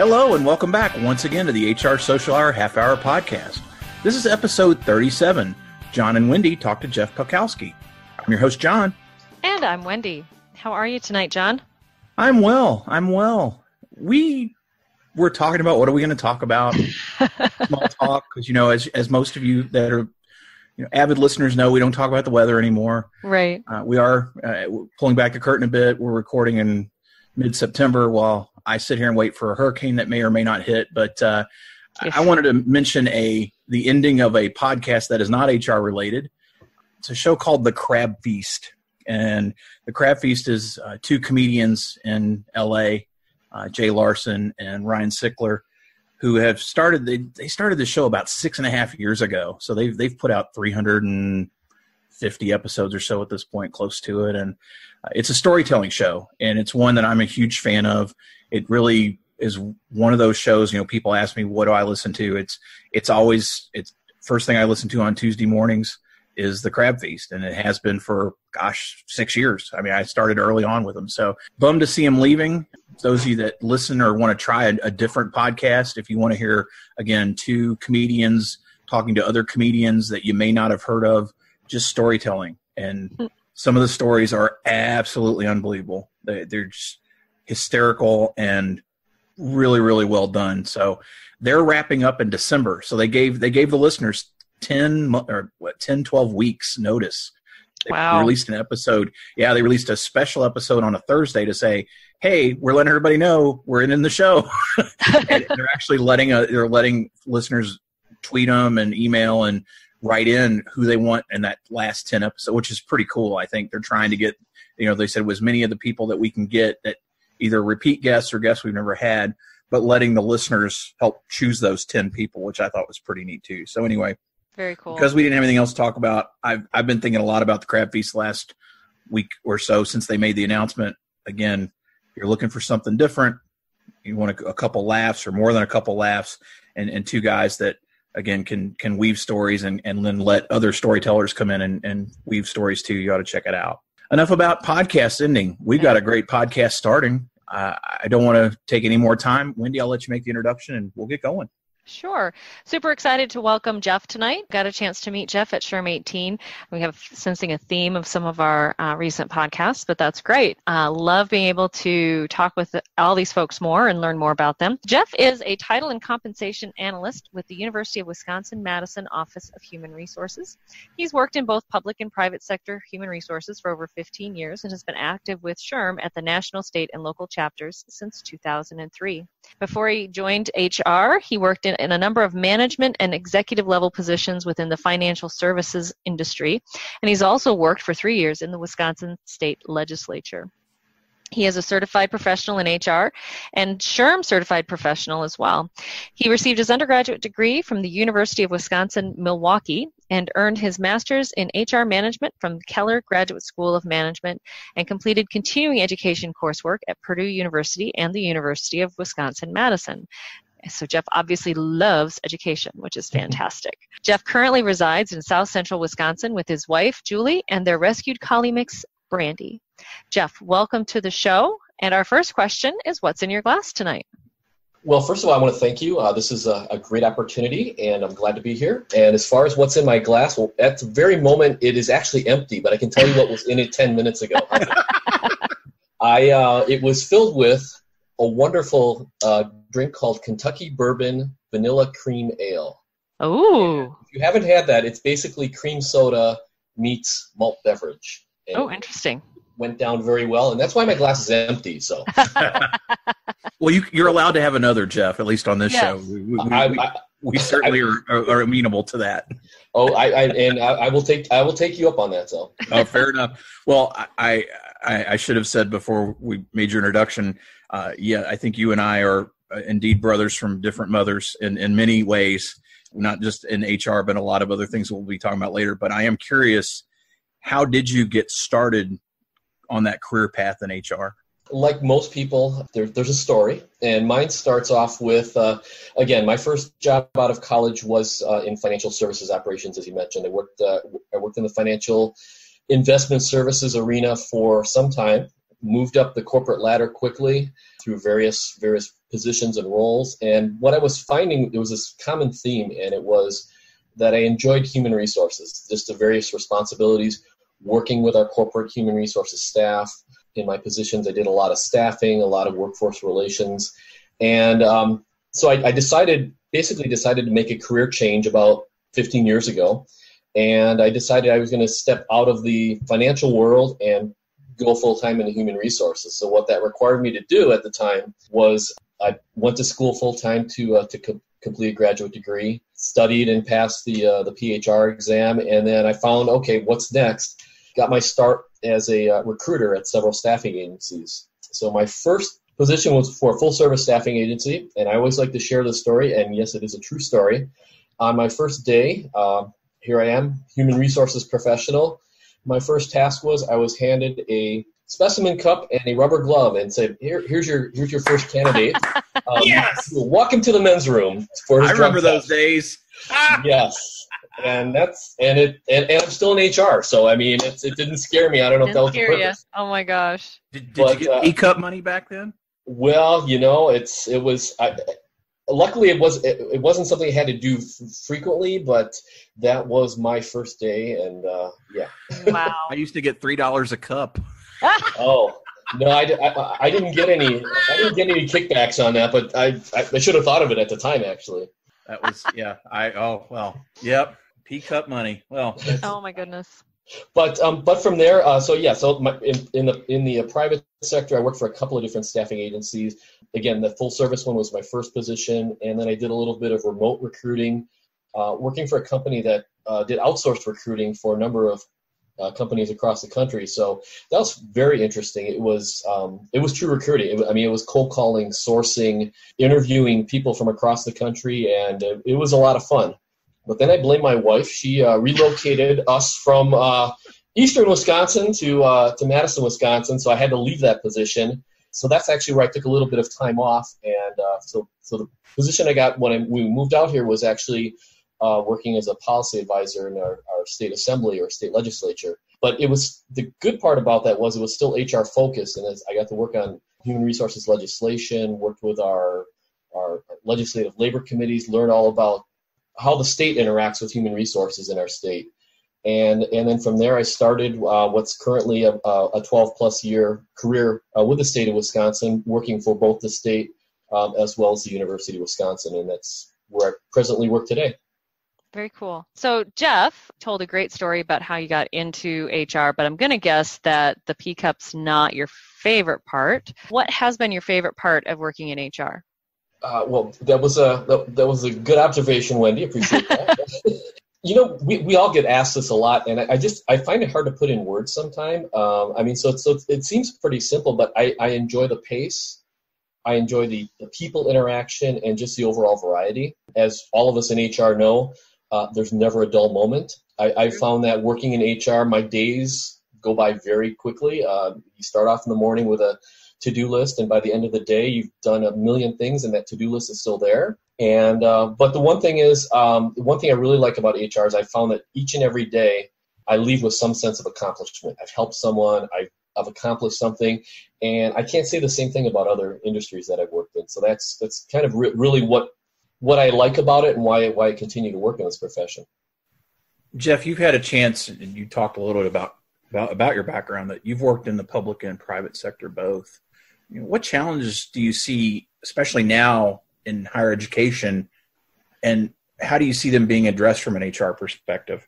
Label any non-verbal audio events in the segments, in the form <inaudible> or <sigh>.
Hello, and welcome back once again to the HR Social Hour Half Hour Podcast. This is episode 37. Jon and Wendy talk to Jeff Palkowski. I'm your host, Jon. And I'm Wendy. How are you tonight, Jon? I'm well. I'm well. We were talking about what are we going to talk about? <laughs> Small talk, because you know, as as most of you that are you know, avid listeners know, we don't talk about the weather anymore. Right. Uh, we are uh, pulling back the curtain a bit. We're recording in mid September while I sit here and wait for a hurricane that may or may not hit. But uh, I wanted to mention a the ending of a podcast that is not HR related. It's a show called The Crab Feast, and The Crab Feast is uh, two comedians in L.A., uh, Jay Larson and Ryan Sickler, who have started. They they started the show about six and a half years ago, so they've they've put out three hundred and fifty episodes or so at this point, close to it, and uh, it's a storytelling show, and it's one that I'm a huge fan of. It really is one of those shows. You know, people ask me what do I listen to. It's it's always it's first thing I listen to on Tuesday mornings is the Crab Feast, and it has been for gosh six years. I mean, I started early on with them, so bummed to see him leaving. Those of you that listen or want to try a, a different podcast, if you want to hear again two comedians talking to other comedians that you may not have heard of, just storytelling and hmm. some of the stories are absolutely unbelievable. They, they're just hysterical and really, really well done. So they're wrapping up in December. So they gave they gave the listeners 10 or what 10 12 weeks notice they wow. released an episode yeah they released a special episode on a thursday to say hey we're letting everybody know we're in, in the show <laughs> they're actually letting a, they're letting listeners tweet them and email and write in who they want in that last 10 episode which is pretty cool i think. They're trying to get you know they said was many of the people that we can get that either repeat guests or guests we've never had but letting the listeners help choose those 10 people which i thought was pretty neat too. So anyway very cool. because we didn't have anything else to talk about i've, I've been thinking a lot about the crab feast last week or so since they made the announcement. Again you're looking for something different. You want a, a couple laughs or more than a couple laughs and, and two guys that again can can weave stories and, and then let other storytellers come in and, and weave stories too. You ought to check it out. Enough about podcast ending. We've got a great podcast starting. Uh, i don't want to take any more time. Wendy i'll let you make the introduction and we'll get going Sure. Super excited to welcome Jeff tonight. Got a chance to meet Jeff at SHRM 18. We have sensing a theme of some of our uh, recent podcasts, but that's great. Uh, love being able to talk with all these folks more and learn more about them. Jeff is a title and compensation analyst with the University of Wisconsin Madison Office of Human Resources. He's worked in both public and private sector human resources for over 15 years and has been active with SHRM at the national, state, and local chapters since 2003. Before he joined HR, he worked in, in a number of management and executive level positions within the financial services industry, and he's also worked for three years in the Wisconsin State Legislature. He is a certified professional in HR and SHRM certified professional as well. He received his undergraduate degree from the University of Wisconsin Milwaukee and earned his master's in HR management from Keller Graduate School of Management and completed continuing education coursework at Purdue University and the University of Wisconsin Madison. So Jeff obviously loves education, which is mm-hmm. fantastic. Jeff currently resides in South Central Wisconsin with his wife, Julie, and their rescued collie mix, Brandy. Jeff, welcome to the show. And our first question is what's in your glass tonight? Well, first of all, I want to thank you. Uh, this is a, a, great opportunity, and I'm glad to be here. And as far as what's in my glass, well, at the very moment, it is actually empty, but I can tell you what was in it 10 minutes ago. <laughs> I uh, It was filled with a wonderful uh, drink called Kentucky Bourbon Vanilla Cream Ale. Oh. If you haven't had that, it's basically cream soda meets malt beverage. And oh, interesting. Went down very well, and that's why my glass is empty. So. <laughs> <laughs> well, you, are allowed to have another, Jeff. At least on this yes. show, we, we, I, we, I, we certainly are, are, are, amenable to that. Oh, I, I and I, will take I will take you up on that. So. oh, fair enough. Well, I, I should have said before we made your introduction. Uh, yeah, I think you and I are uh, indeed brothers from different mothers in in many ways, not just in HR, but a lot of other things we'll be talking about later. But I am curious how did you get started on that career path in HR? Like most people, there, there's a story, and mine starts off with uh, again, my first job out of college was uh, in financial services operations, as you mentioned. I worked uh, I worked in the financial investment services arena for some time, moved up the corporate ladder quickly through various various positions and roles. And what I was finding, there was this common theme, and it was that I enjoyed human resources, just the various responsibilities, working with our corporate human resources staff. In my positions, I did a lot of staffing, a lot of workforce relations, and um, so I, I decided, basically decided to make a career change about 15 years ago and I decided I was going to step out of the financial world and go full time into human resources. So what that required me to do at the time was I went to school full time to uh, to co- complete a graduate degree, studied and passed the uh, the PHR exam, and then I found okay, what's next? Got my start as a uh, recruiter at several staffing agencies. So my first position was for a full service staffing agency, and I always like to share the story. And yes, it is a true story. On my first day, uh, here I am, human resources professional. My first task was I was handed a specimen cup and a rubber glove and said, Here, here's your here's your first candidate. <laughs> Um, yes. Walk him to the men's room for his I remember those days. <laughs> yes. And that's and it and, and, I'm still in HR, so I mean it's, it didn't scare me. I don't know if that was the purpose. Oh my gosh! Did, did but, you get uh, E cup money back then? Well, you know, it's it was I, luckily it was it, it, wasn't something I had to do f- frequently, but that was my first day, and uh, yeah. Wow. <laughs> I used to get three dollars a cup. <laughs> oh no, I, I, I, didn't get any I didn't get any kickbacks on that, but I I, I should have thought of it at the time actually. That was yeah. I oh well yep. P cup money. Well. Oh my goodness but um, but from there, uh, so yeah, so my, in, in the in the uh, private sector, I worked for a couple of different staffing agencies. Again, the full service one was my first position, and then I did a little bit of remote recruiting, uh, working for a company that uh, did outsourced recruiting for a number of uh, companies across the country. So that was very interesting. It was um, it was true recruiting. It, I mean, it was cold calling, sourcing, interviewing people from across the country, and it, it was a lot of fun. But then I blame my wife. She uh, relocated us from uh, eastern Wisconsin to uh, to Madison, Wisconsin, so I had to leave that position. So that's actually where I took a little bit of time off, and uh, so so the position I got when I, we moved out here was actually uh, working as a policy advisor in our, our state assembly or state legislature. But it was the good part about that was it was still HR focused, and I got to work on human resources legislation, worked with our our legislative labor committees, learn all about how the state interacts with human resources in our state. And, and then from there, I started uh, what's currently a, a 12 plus year career uh, with the state of Wisconsin, working for both the state um, as well as the University of Wisconsin. And that's where I presently work today. Very cool. So Jeff told a great story about how you got into HR, but I'm going to guess that the P Cup's not your favorite part. What has been your favorite part of working in HR? Uh, well, that was a that, that, was a good observation, Wendy. Appreciate that. <laughs> you know, we, we all get asked this a lot, and I, I just I find it hard to put in words sometimes. Um, I mean, so so it seems pretty simple, but I, I enjoy the pace. I enjoy the, the people interaction and just the overall variety. As all of us in HR know, uh, there's never a dull moment. I, I found that working in HR, my days go by very quickly. Uh, you start off in the morning with a to-do list and by the end of the day you've done a million things and that to-do list is still there. And uh, but the one thing is um, one thing i really like about hr is i found that each and every day i leave with some sense of accomplishment. I've helped someone i've, I've accomplished something and i can't say the same thing about other industries that i've worked in. So that's that's kind of re- really what what i like about it and why why i continue to work in this profession. Jeff you've had a chance and you talked a little bit about about, about your background that you've worked in the public and private sector both you know, what challenges do you see, especially now in higher education, and how do you see them being addressed from an HR perspective?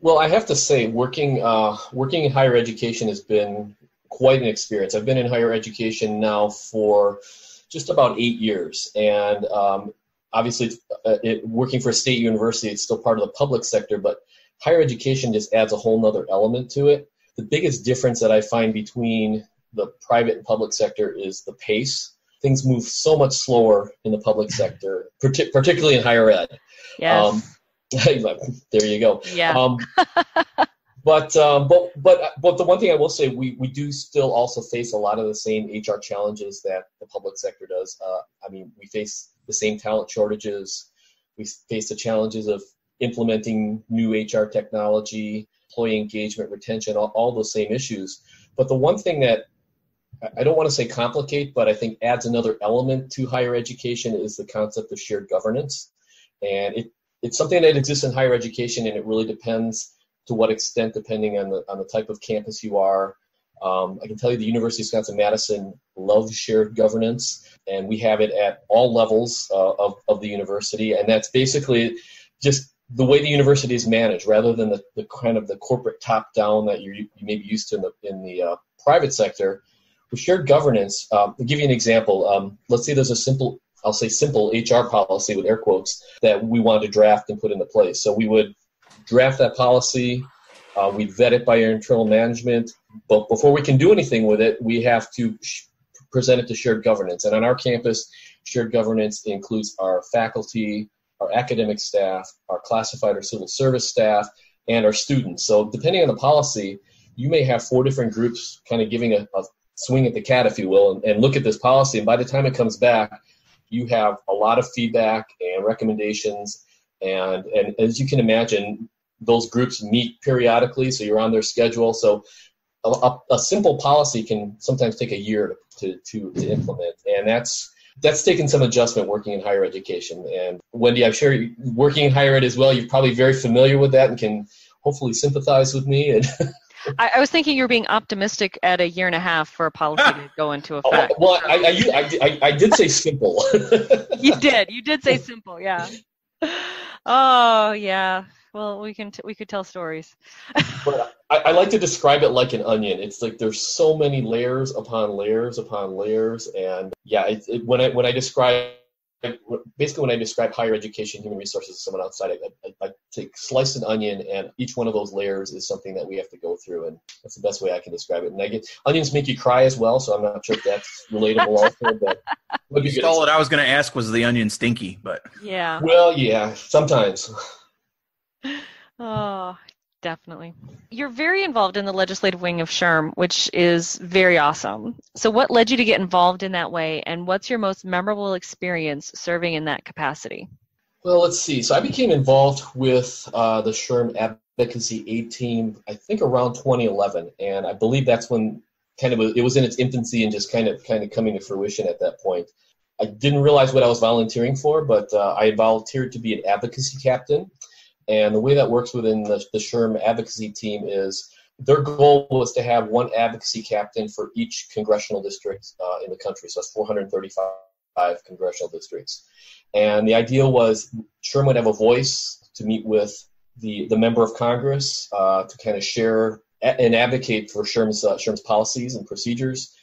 Well, I have to say, working uh, working in higher education has been quite an experience. I've been in higher education now for just about eight years, and um, obviously, uh, it, working for a state university, it's still part of the public sector, but higher education just adds a whole nother element to it. The biggest difference that I find between the private and public sector is the pace. Things move so much slower in the public <laughs> sector, partic- particularly in higher ed. Yes. Um, <laughs> there you go. Yeah. Um, <laughs> but um, but but but the one thing I will say, we we do still also face a lot of the same HR challenges that the public sector does. Uh, I mean, we face the same talent shortages. We face the challenges of implementing new HR technology, employee engagement, retention, all, all those same issues. But the one thing that I don't want to say complicate, but I think adds another element to higher education is the concept of shared governance. And it, it's something that exists in higher education, and it really depends to what extent, depending on the, on the type of campus you are. Um, I can tell you the University of Wisconsin-Madison loves shared governance, and we have it at all levels uh, of, of the university. And that's basically just the way the university is managed, rather than the, the kind of the corporate top-down that you you may be used to in the, in the uh, private sector with shared governance, um, I'll give you an example. Um, let's say there's a simple, I'll say simple HR policy with air quotes that we want to draft and put into place. So we would draft that policy, uh, we vet it by our internal management, but before we can do anything with it, we have to sh- present it to shared governance. And on our campus, shared governance includes our faculty, our academic staff, our classified or civil service staff, and our students. So depending on the policy, you may have four different groups kind of giving a, a swing at the cat, if you will, and, and look at this policy. And by the time it comes back, you have a lot of feedback and recommendations. And, and as you can imagine, those groups meet periodically, so you're on their schedule. So a, a simple policy can sometimes take a year to, to, to implement. And that's that's taken some adjustment working in higher education. And Wendy, I'm sure working in higher ed as well, you're probably very familiar with that and can hopefully sympathize with me. And <laughs> I, I, was thinking you were being optimistic at a year and a half for a policy to go into <laughs> oh, effect. Oh, well, I, I, I, I did say simple. <laughs> you did. You did say simple. Yeah. Oh yeah. Well, we can t- we could tell stories. <laughs> but I, I, like to describe it like an onion. It's like there's so many layers upon layers upon layers, and yeah, it, it, when I when I describe basically when I describe higher education, human resources to someone outside, I, I, I, take slice an onion, and each one of those layers is something that we have to go through, and that's the best way I can describe it. And I get onions make you cry as well, so I'm not sure if that's relatable also. But would be all that I was going to ask was the onion stinky, but yeah. Well, yeah, sometimes. <laughs> Oh, Definitely. You're very involved in the legislative wing of SHRM, which is very awesome. So, what led you to get involved in that way, and what's your most memorable experience serving in that capacity? Well, let's see. So, I became involved with uh, the SHRM Advocacy Aid Team, I think around 2011, and I believe that's when kind of it was in its infancy and just kind of kind of coming to fruition at that point. I didn't realize what I was volunteering for, but uh, I volunteered to be an advocacy captain and the way that works within the, the SHRM advocacy team is their goal was to have one advocacy captain for each congressional district uh, in the country. So that's 435 congressional districts. And the idea was SHRM would have a voice to meet with the, the member of Congress uh, to kind of share and advocate for SHRM's, uh, SHRM's policies and procedures.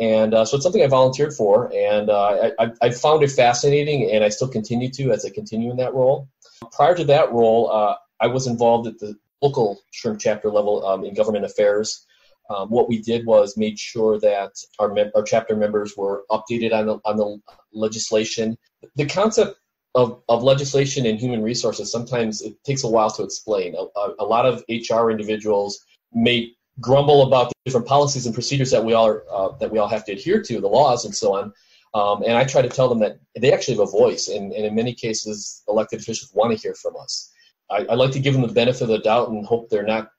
And uh, so it's something I volunteered for, and uh, I, I, found it fascinating, and I still continue to as I continue in that role. Prior to that role, uh, I was involved at the local SHRM chapter level um, in government affairs. Um, what we did was made sure that our, mem- our chapter members were updated on the, on the legislation. The concept of, of legislation and human resources sometimes it takes a while to explain. A, a, a lot of HR individuals may grumble about the different policies and procedures that we all are, uh, that we all have to adhere to, the laws and so on. Um, and I try to tell them that they actually have a voice, and, and in many cases, elected officials want to hear from us. I, I, like to give them the benefit of the doubt and hope they're not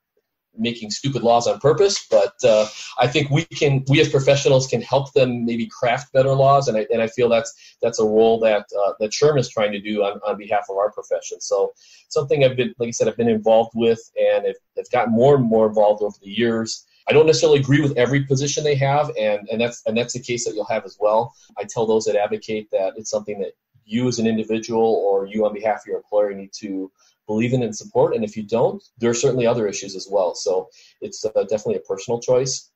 making stupid laws on purpose. But uh, I think we can, we as professionals, can help them maybe craft better laws, and I, and I feel that's that's a role that uh, that SHRM is trying to do on, on behalf of our profession. So something I've been, like I said, I've been involved with, and have, have gotten more and more involved over the years. I don't necessarily agree with every position they have, and, and that's and that's the case that you'll have as well. I tell those that advocate that it's something that you as an individual or you on behalf of your employer need to believe in and support. And if you don't, there are certainly other issues as well. So it's uh, definitely a personal choice.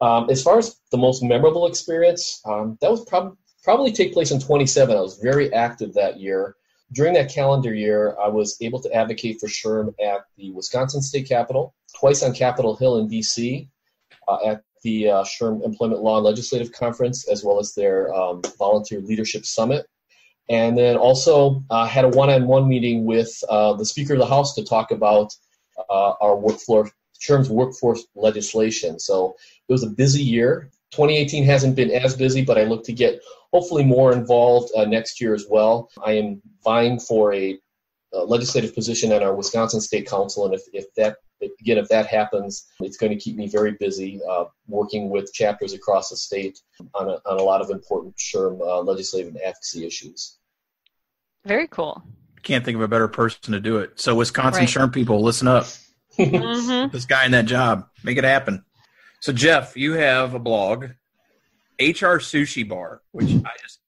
Um, as far as the most memorable experience, um, that was prob- probably take place in 27. I was very active that year. During that calendar year, I was able to advocate for SHRM at the Wisconsin State Capitol, twice on Capitol Hill in D.C., at the uh, SHRM Employment Law and Legislative Conference, as well as their um, Volunteer Leadership Summit. And then also uh, had a one-on-one meeting with uh, the Speaker of the House to talk about uh, our workforce, SHRM's workforce legislation. So it was a busy year. 2018 hasn't been as busy, but I look to get hopefully more involved uh, next year as well. I am vying for a, legislative position on our Wisconsin State Council, and if, if that again, if that happens, it's going to keep me very busy uh, working with chapters across the state on a, on a lot of important SHRM uh, legislative and advocacy issues. Very cool. Can't think of a better person to do it. So, Wisconsin right. SHRM people, listen up. <laughs> mm-hmm. This guy in that job, make it happen. So, Jeff, you have a blog, HR Sushi Bar, which I just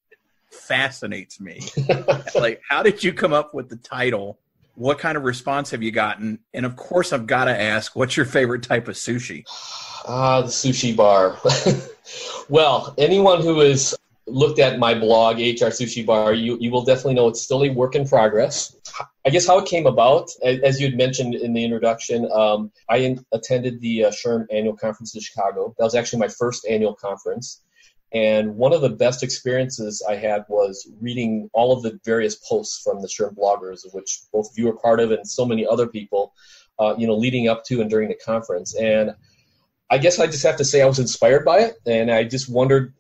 fascinates me. <laughs> like, how did you come up with the title? What kind of response have you gotten? And of course, I've got to ask, what's your favorite type of sushi? Ah, the sushi bar. <laughs> well, anyone who has looked at my blog, HR Sushi Bar, you, you will definitely know it's still a work in progress. I guess how it came about, as you had mentioned in the introduction, um, I attended the uh, SHRM annual conference in Chicago. That was actually my first annual conference. And one of the best experiences I had was reading all of the various posts from the SHRM bloggers, of which both of you are part of, and so many other people, uh, you know, leading up to and during the conference. And I guess I just have to say I was inspired by it, and I just wondered.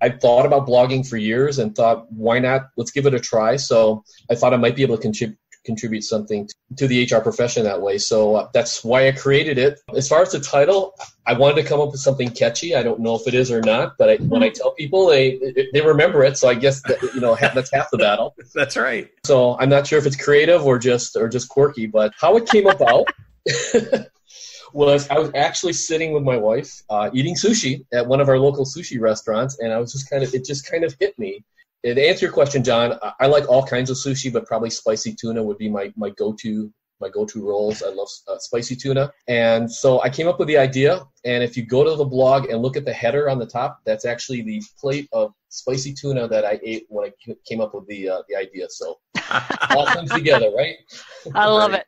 I thought about blogging for years and thought, why not? Let's give it a try. So I thought I might be able to contribute contribute something to the HR profession that way. So uh, that's why I created it. As far as the title, I wanted to come up with something catchy. I don't know if it is or not, but I, when I tell people, they they remember it. So I guess that, you know that's half the battle. <laughs> that's right. So I'm not sure if it's creative or just or just quirky, but how it came about. <laughs> was I was actually sitting with my wife uh, eating sushi at one of our local sushi restaurants, and I was just kind of it just kind of hit me to answer your question, Jon, I like all kinds of sushi, but probably spicy tuna would be my, my go-to my go-to rolls. I love uh, spicy tuna, and so I came up with the idea. And if you go to the blog and look at the header on the top, that's actually the plate of spicy tuna that I ate when I came up with the uh, the idea. So all comes together, right? I love it.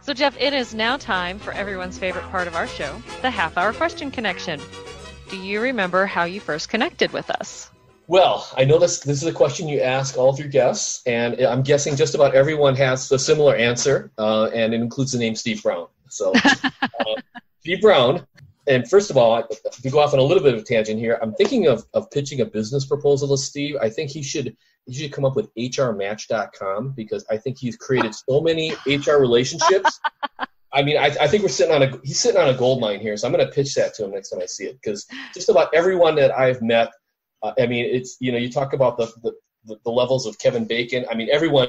So Jeff, it is now time for everyone's favorite part of our show, the half-hour question connection. Do you remember how you first connected with us? Well, I know this. This is a question you ask all of your guests, and I'm guessing just about everyone has a similar answer, uh, and it includes the name Steve Browne. So, <laughs> uh, Steve Browne. And first of all, to go off on a little bit of a tangent here, I'm thinking of, of pitching a business proposal to Steve. I think he should he should come up with HRMatch.com because I think he's created so many HR relationships. <laughs> I mean, I, I, think we're sitting on a he's sitting on a gold mine here, so I'm going to pitch that to him next time I see it because just about everyone that I've met uh, I mean, it's you know, you talk about the, the the levels of Kevin Bacon. I mean, everyone.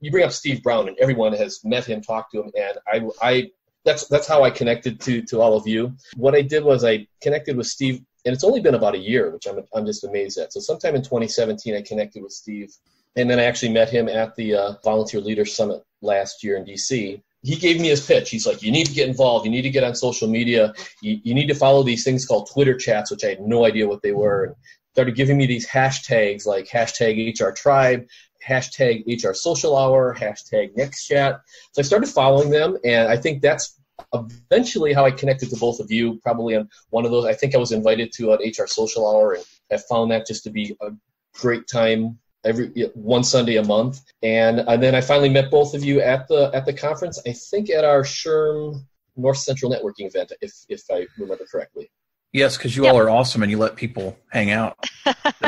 You bring up Steve Browne, and everyone has met him, talked to him, and I, I that's that's how I connected to to all of you. What I did was I connected with Steve, and it's only been about a year, which I'm I'm just amazed at. So sometime in 2017, I connected with Steve, and then I actually met him at the uh, Volunteer Leader Summit last year in DC. He gave me his pitch. He's like, "You need to get involved. You need to get on social media. You, you need to follow these things called Twitter chats, which I had no idea what they were." Started giving me these hashtags like hashtag HR tribe, hashtag HR social hour, hashtag next chat. So I started following them, and I think that's eventually how I connected to both of you. Probably on one of those, I think I was invited to an HR social hour, and I found that just to be a great time every one Sunday a month. And and then I finally met both of you at the at the conference. I think at our SHRM North Central Networking event, if if I remember correctly. Yes, because you yep. all are awesome and you let people hang out <laughs> that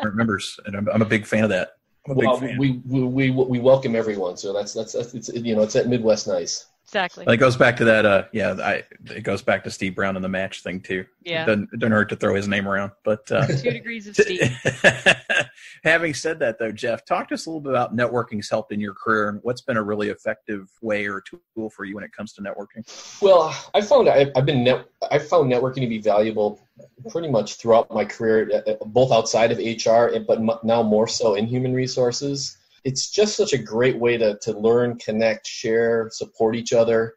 aren't members, and I'm, I'm, a big fan of that. well, we, we, we we welcome everyone, so that's that's, that's it's, you know it's that Midwest nice. Exactly. it goes back to that. Uh, yeah, I, it goes back to Steve Browne and the match thing too. Yeah, it doesn't, it doesn't hurt to throw his name around. But uh, two degrees of Steve. <laughs> having said that, though, Jeff, talk to us a little bit about networking's helped in your career and what's been a really effective way or tool for you when it comes to networking. Well, I found I, have been net, I found networking to be valuable pretty much throughout my career, uh, both outside of HR, but now more so in human resources it's just such a great way to, to learn, connect, share, support each other.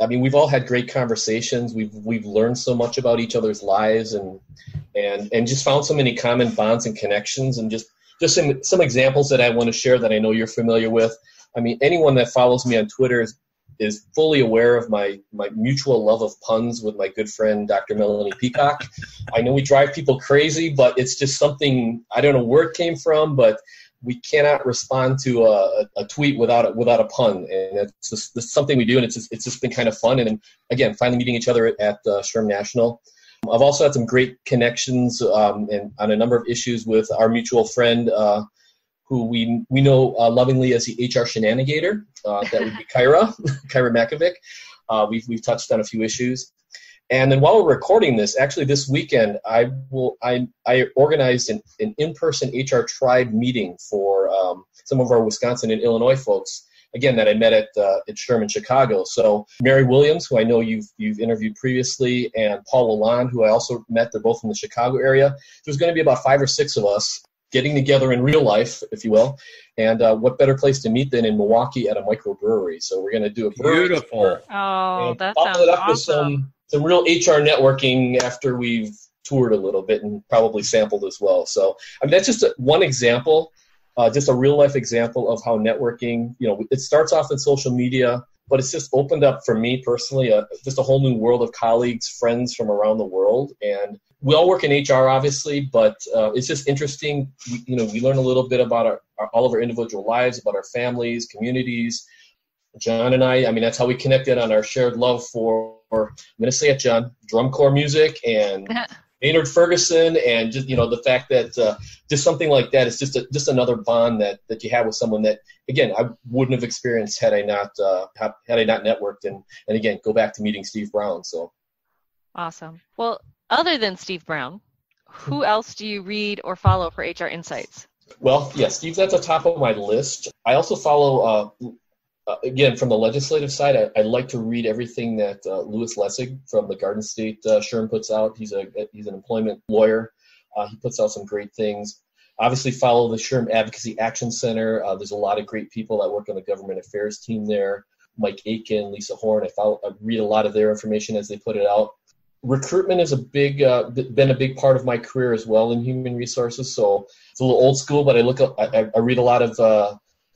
I mean, we've all had great conversations. We've we've learned so much about each other's lives and and and just found so many common bonds and connections and just just some some examples that I want to share that I know you're familiar with. I mean, anyone that follows me on Twitter is is fully aware of my my mutual love of puns with my good friend Dr. Melanie Peacock. I know we drive people crazy, but it's just something I don't know where it came from, but we cannot respond to a, a tweet without a, without a pun, and it's just it's something we do, and it's just, it's just been kind of fun. And again, finally meeting each other at uh, SHRM National. I've also had some great connections um, and on a number of issues with our mutual friend, uh, who we we know uh, lovingly as the HR shenanigator. Uh, that would be <laughs> Kyra, <laughs> Kyra Matkovich. Uh, we've we've touched on a few issues. And then while we're recording this, actually this weekend, I will I I organized an, an in-person HR tribe meeting for um, some of our Wisconsin and Illinois folks. Again, that I met at uh, at SHRM, Chicago. So Mary Williams, who I know you've you've interviewed previously, and Paul Lalonde, who I also met. They're both in the Chicago area. There's going to be about five or six of us getting together in real life, if you will. And uh, what better place to meet than in Milwaukee at a microbrewery? So we're going to do a beautiful. Oh, that sounds it up awesome. With some, some real HR networking after we've toured a little bit and probably sampled as well. So I mean, that's just a, one example, uh, just a real life example of how networking. You know, it starts off in social media, but it's just opened up for me personally a, just a whole new world of colleagues, friends from around the world, and we all work in HR, obviously, but uh, it's just interesting. We, you know, we learn a little bit about our, our, all of our individual lives, about our families, communities. Jon and I, I mean, that's how we connected on our shared love for, I'm going to say it, Jon, drum corps music and <laughs> Maynard Ferguson, and just you know the fact that uh, just something like that is just a, just another bond that that you have with someone that again I wouldn't have experienced had I not uh, had I not networked and and again go back to meeting Steve Browne. So awesome. Well, other than Steve Browne, who else do you read or follow for HR Insights? Well, yeah, Steve's at the top of my list. I also follow, uh, uh, again, from the legislative side, I, I, like to read everything that uh, Louis Lessig from the Garden State uh, SHRM puts out. He's a he's an employment lawyer. Uh, he puts out some great things. Obviously, follow the SHRM Advocacy Action Center. Uh, there's a lot of great people that work on the government affairs team there. Mike Aitken, Lisa Horn. I, follow, I read a lot of their information as they put it out recruitment is a big uh, been a big part of my career as well in human resources. So it's a little old school, but I look up, I, I read a lot of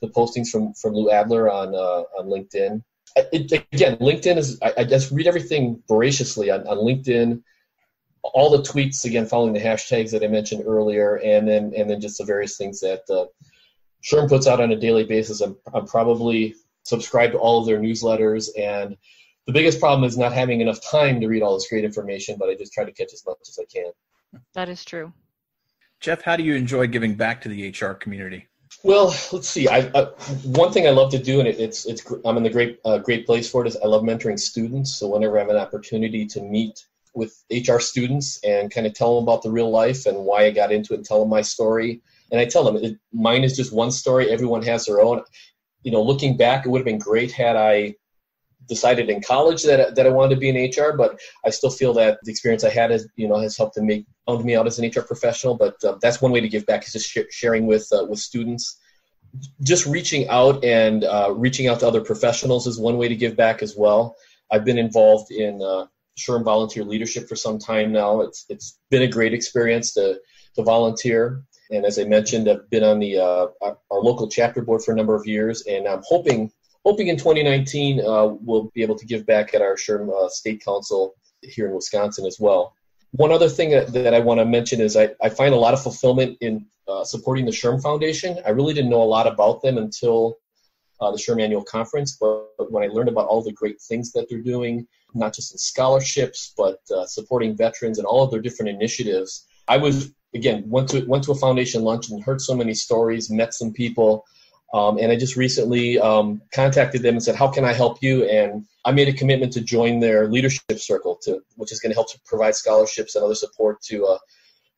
the postings from from Lou Adler on uh, on LinkedIn. It, again, LinkedIn is I, I, just read everything voraciously on, on LinkedIn. All the tweets again, following the hashtags that I mentioned earlier, and then and then just the various things that uh, SHRM puts out on a daily basis. I'm, I'm probably subscribed to all of their newsletters and the biggest problem is not having enough time to read all this great information, but I just try to catch as much as I can. That is true. Jeff, how do you enjoy giving back to the HR community? Well, let's see. I, one thing I love to do, and it, it's it's I'm in the great uh, great place for it, is I love mentoring students. So whenever I have an opportunity to meet with HR students and kind of tell them about the real life and why I got into it, and tell them my story, and I tell them it, mine is just one story. Everyone has their own. You know, looking back, it would have been great had I decided in college that, that I wanted to be in HR, but I still feel that the experience I had has, you know, has helped to make owned me out as an HR professional. But uh, that's one way to give back is just sh- sharing with uh, with students. Just reaching out and uh, reaching out to other professionals is one way to give back as well. I've been involved in uh, SHRM volunteer leadership for some time now. It's it's been a great experience to to volunteer. And as I mentioned, I've been on the uh, our local chapter board for a number of years, and I'm hoping hoping in 2019 uh, we'll be able to give back at our SHRM uh, State Council here in Wisconsin as well. One other thing that, that I want to mention is I, I find a lot of fulfillment in uh, supporting the SHRM Foundation. I really didn't know a lot about them until uh, the SHRM Annual Conference, but, but, when I learned about all the great things that they're doing, not just in scholarships, but uh, supporting veterans and all of their different initiatives, I was again went to went to a foundation lunch and heard so many stories, met some people um, and I just recently um, contacted them and said, "How can I help you?" And I made a commitment to join their leadership circle, to which is going to help to provide scholarships and other support to uh,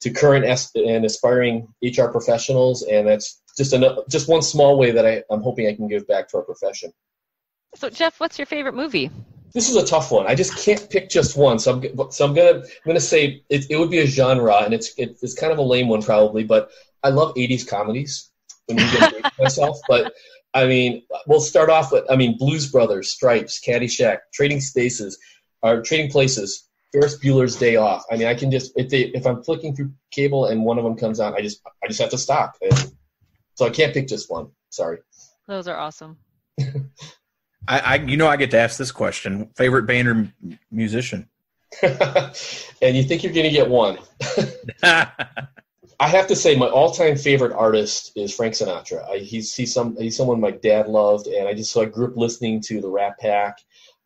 to current and aspiring HR professionals. And that's just another, just one small way that I, I'm hoping I can give back to our profession. So, Jeff, what's your favorite movie? This is a tough one. I just can't pick just one. So I'm so I'm gonna I'm gonna say it, it would be a genre, and it's it, it's kind of a lame one probably, but I love 80s comedies myself. <laughs> But I mean, we'll start off with I mean, Blues Brothers, Stripes, Caddyshack, Trading Spaces, or Trading Places, Ferris Bueller's Day Off. I mean, I can just if they if I'm flicking through cable and one of them comes on, I just I just have to stop. And so I can't pick just one. Sorry. Those are awesome. <laughs> I, I, you know I get to ask this question: favorite band or musician? <laughs> and you think you're going to get one? I have to say, my all-time favorite artist is Frank Sinatra. I, he's he's some he's someone my dad loved, and I just so I grew up listening to the Rat Pack,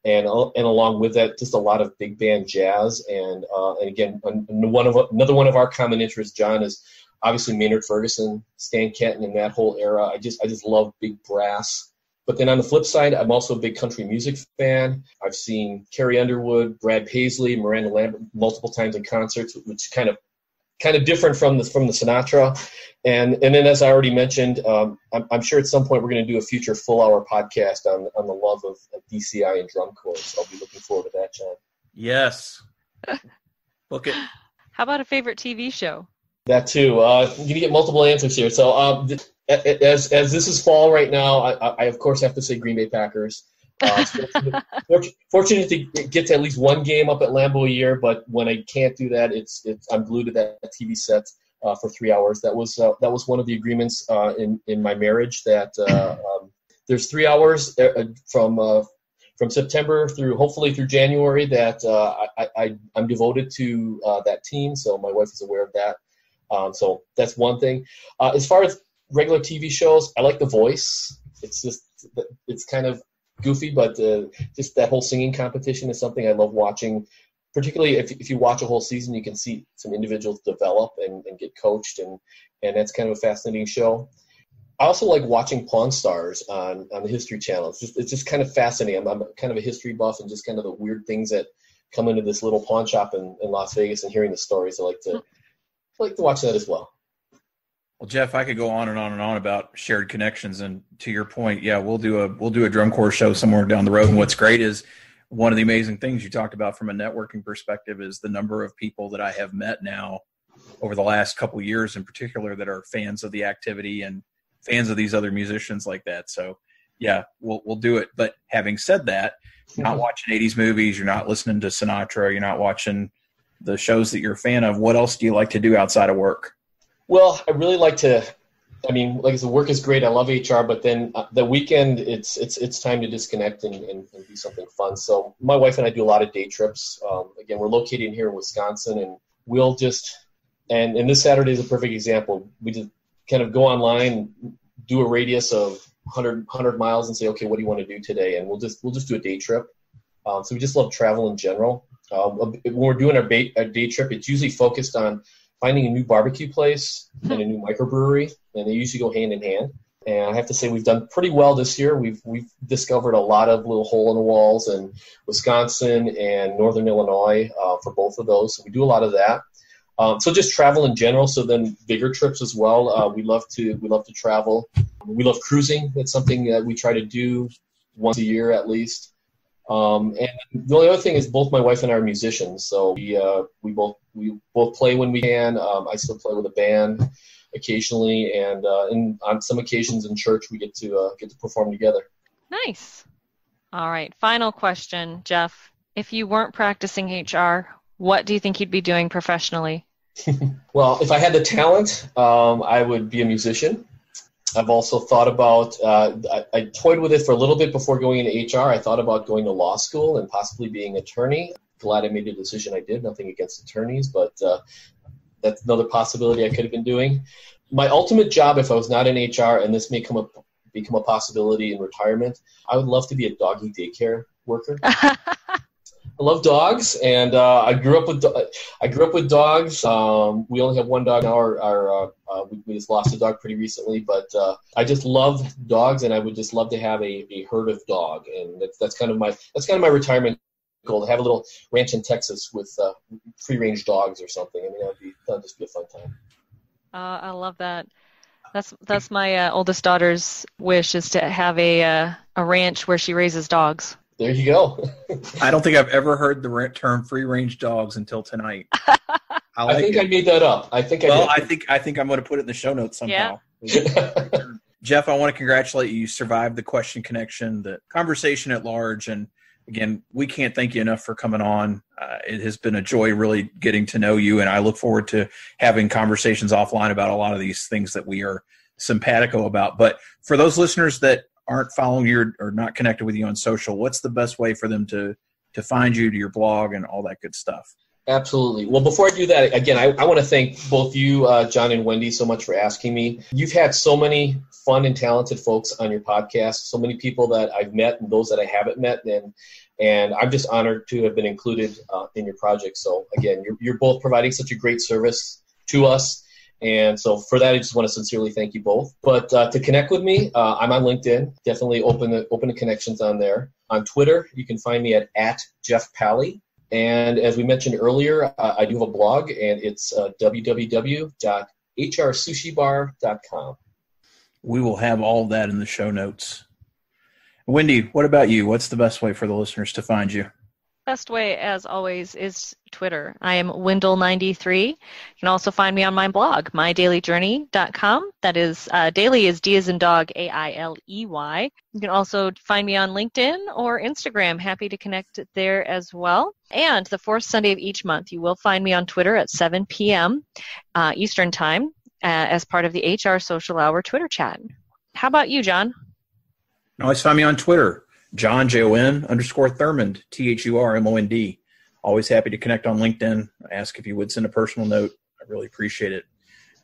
and uh, and along with that, just a lot of big band jazz, and uh, and again, one of another one of our common interests, Jon, is obviously Maynard Ferguson, Stan Kenton, and that whole era. I just I just love big brass But then on the flip side, I'm also a big country music fan. I've seen Carrie Underwood, Brad Paisley, Miranda Lambert multiple times in concerts, which kind of kind of different from the from the Sinatra. And and then as I already mentioned, um, I'm, I'm, sure at some point we're going to do a future full hour podcast on on the love of, of DCI and drum corps. So I'll be looking forward to that, Jon. Yes. <laughs> Book it. How about a favorite TV show? That too. Uh, you can get multiple answers here. So um, as as this is fall right now, I, I of course have to say Green Bay Packers. Uh, fortunate, fortunate to get to at least one game up at Lambeau a year, but when I can't do that, it's, it's I'm glued to that TV set uh, for three hours. That was uh, that was one of the agreements uh, in in my marriage that uh, <clears throat> um, there's three hours uh, from from September through hopefully through January that I, I I'm devoted to that team. So my wife is aware of that. Um, so that's one thing. as far as regular TV shows, I like The Voice. It's just it's kind of goofy, but uh, just that whole singing competition is something I love watching. Particularly if, if you watch a whole season, you can see some individuals develop and, and get coached, and, and that's kind of a fascinating show. I also like watching Pawn Stars on, on the History Channel. It's just, it's just kind of fascinating. I'm, I'm kind of a history buff and just kind of the weird things that come into this little pawn shop in, in Las Vegas and hearing the stories. I like to I like to watch that as well. Well, Jeff, I could go on and on and on about shared connections, and to your point, yeah, we'll do a we'll do a drum corps show somewhere down the road. And what's great is one of the amazing things you talked about from a networking perspective is the number of people that I have met now over the last couple years, in particular, that are fans of the activity and fans of these other musicians like that. So, yeah, we'll we'll do it. But having said that, you're not mm-hmm. watching '80s movies, you're not listening to Sinatra, you're not watching the shows that you're a fan of. What else do you like to do outside of work? Well, I really like to. I mean, like I said, work is great. I love HR, but then uh, the weekend, it's it's it's time to disconnect and, and, and, do something fun. So my wife and I do a lot of day trips. Um, again, we're located here in Wisconsin, and we'll just and and this Saturday is a perfect example. We just kind of go online, do a radius of 100 100 miles, and say, okay, what do you want to do today? And we'll just we'll just do a day trip. Um, so we just love travel in general. Um, when we're doing our, ba- our day trip, it's usually focused on finding a new barbecue place and a new microbrewery, and they usually go hand in hand. And I have to say we've done pretty well this year. We've we've discovered a lot of little hole in the walls in Wisconsin and Northern Illinois uh, for both of those. So we do a lot of that. Um, so just travel in general. So then bigger trips as well. Uh, we love to we love to travel. We love cruising. It's something that we try to do once a year at least. Um, and the only other thing is both my wife and I are musicians, so we uh, we both we both play when we can. Um, I still play with a band occasionally, and uh, and on some occasions in church we get to uh, get to perform together. Nice. All right. Final question, Jeff. If you weren't practicing HR, what do you think you'd be doing professionally? <laughs> well, if I had the talent, um, I would be a musician. I've also thought about, uh, I, I, toyed with it for a little bit before going into HR. I thought about going to law school and possibly being attorney. Glad I made the decision I did. Nothing against attorneys, but uh, that's another possibility I could have been doing. My ultimate job, if I was not in HR, and this may come up, become a possibility in retirement, I would love to be a doggy daycare worker. <laughs> I love dogs, and uh, I grew up with do- I grew up with dogs. Um, we only have one dog now. Our, our uh, uh, we, we, just lost a dog pretty recently, but uh, I just love dogs, and I would just love to have a, a herd of dog, and that's, that's kind of my that's kind of my retirement goal to have a little ranch in Texas with uh, free range dogs or something. I mean, that'd be that'd just be a fun time. Uh, I love that. That's that's my oldest daughter's wish is to have a a ranch where she raises dogs. There you go. I don't think I've ever heard the term free range dogs until tonight. <laughs> I, like I think it. I made that up. I think I well, I think I think I'm going to put it in the show notes somehow. Yeah. <laughs> Jeff, I want to congratulate you. You survived the question connection, the conversation at large, and again, we can't thank you enough for coming on. Uh, it has been a joy really getting to know you, and I look forward to having conversations offline about a lot of these things that we are simpatico about. But for those listeners that aren't following you or not connected with you on social, what's the best way for them to to find you to your blog and all that good stuff? Absolutely. Well, before I do that, again, I, I want to thank both you, uh, Jon and Wendy, so much for asking me. You've had so many fun and talented folks on your podcast, so many people that I've met and those that I haven't met, and and I'm just honored to have been included uh, in your project. So again, you're you're both providing such a great service to us, And so for that, I just want to sincerely thank you both. But uh, to connect with me, uh, I'm on LinkedIn. Definitely open the, open the connections on there. On Twitter, you can find me at, at Jeff Pally. And as we mentioned earlier, uh, I do have a blog, and it's uh, www.hrsushibar.com. We will have all that in the show notes. Wendy, what about you? What's the best way for the listeners to find you? Best way, as always, is Twitter. I am Wendell93. You can also find me on my blog, mydaileyjourney.com. That is, uh, daily is D as in dog, A I L E Y. You can also find me on LinkedIn or Instagram. Happy to connect there as well. And the fourth Sunday of each month, you will find me on Twitter at 7 p.m. Uh, Eastern Time uh, as part of the HR Social Hour Twitter chat. How about you, Jon? Always find me on Twitter Jon J O N underscore Thurmond T H U R M O N D. Always happy to connect on LinkedIn. I ask if you would send a personal note. I really appreciate it.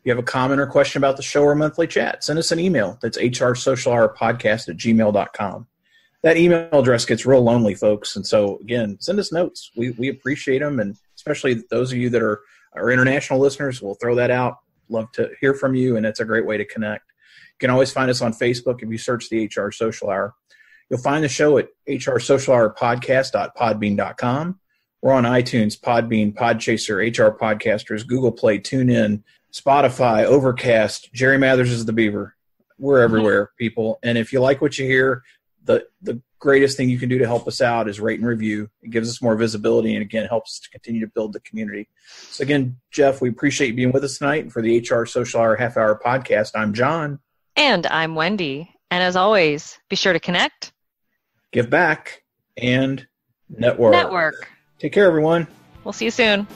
If you have a comment or question about the show or monthly chat, send us an email. That's hrsocialhourpodcast at gmail.com. That email address gets real lonely, folks. And so, again, send us notes. We, we appreciate them. And especially those of you that are, are international listeners, we'll throw that out. Love to hear from you. And it's a great way to connect. You can always find us on Facebook if you search the HR Social Hour. You'll find the show at hrsocialhourpodcast.podbean.com. We're on iTunes, Podbean, Podchaser, HR Podcasters, Google Play, TuneIn, Spotify, Overcast. Jerry Mathers is the Beaver. We're everywhere, <laughs> people. And if you like what you hear, the the greatest thing you can do to help us out is rate and review. It gives us more visibility and again helps us to continue to build the community. So again, Jeff, we appreciate you being with us tonight for the HR Social Hour Half Hour podcast. I'm Jon. And I'm Wendy. And as always, be sure to connect give back, and network. Network. Take care, everyone. We'll see you soon.